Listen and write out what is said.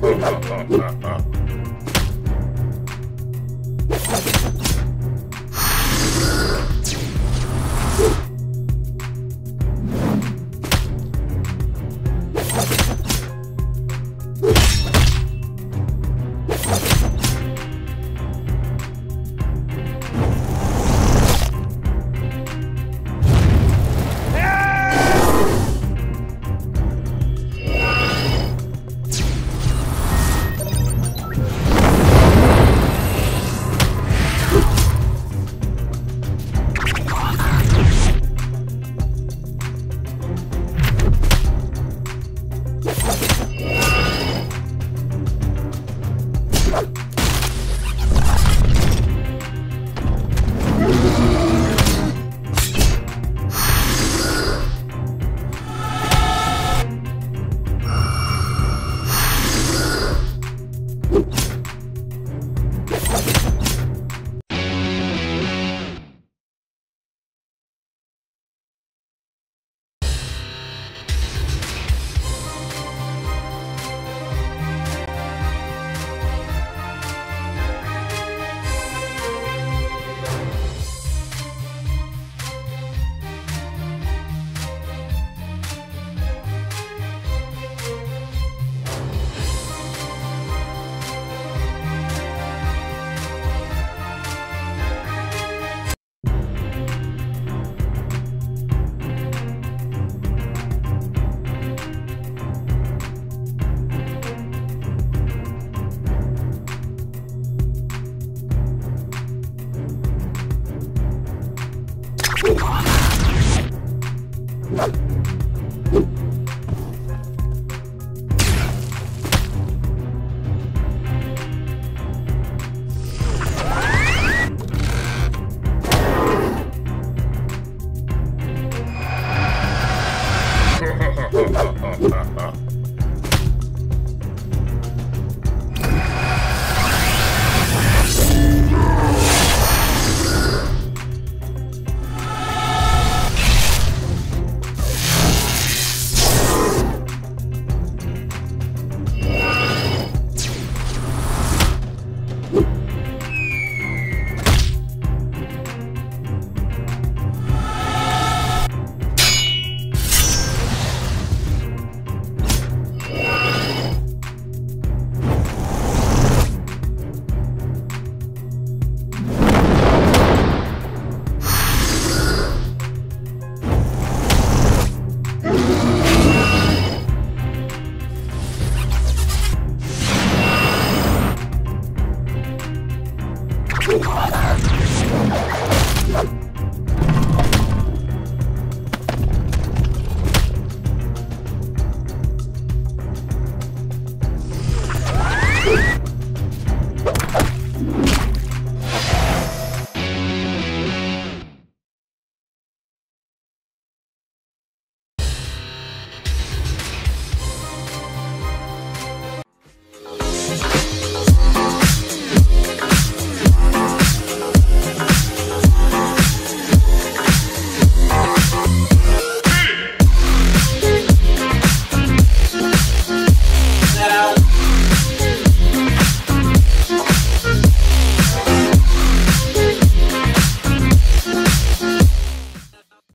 ha, ha, ha, ha. You